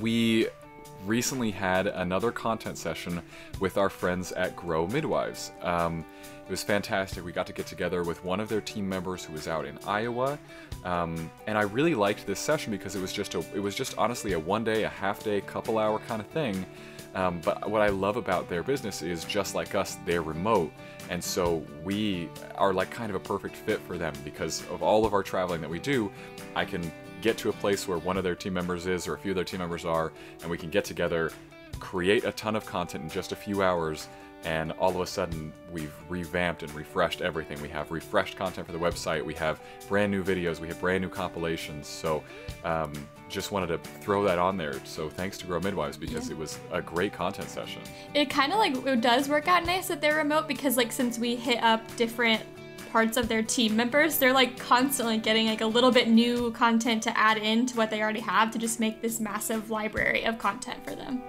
We recently had another content session with our friends at Grow Midwives. Um, it was fantastic. We got to get together with one of their team members who was out in Iowa, um, and I really liked this session because it was just a, it was just honestly a one day, a half day, couple hour kind of thing. Um, but what I love about their business is just like us, they're remote, and so we are like kind of a perfect fit for them because of all of our traveling that we do. I can get to a place where one of their team members is or a few of their team members are, and we can get together, create a ton of content in just a few hours, and all of a sudden we've revamped and refreshed everything. We have refreshed content for the website, we have brand new videos, we have brand new compilations. So um, just wanted to throw that on there. So thanks to Grow Midwives because yeah. it was a great content session. It kind of like it does work out nice that they're remote because like since we hit up different parts of their team members, they're like constantly getting like a little bit new content to add in to what they already have to just make this massive library of content for them.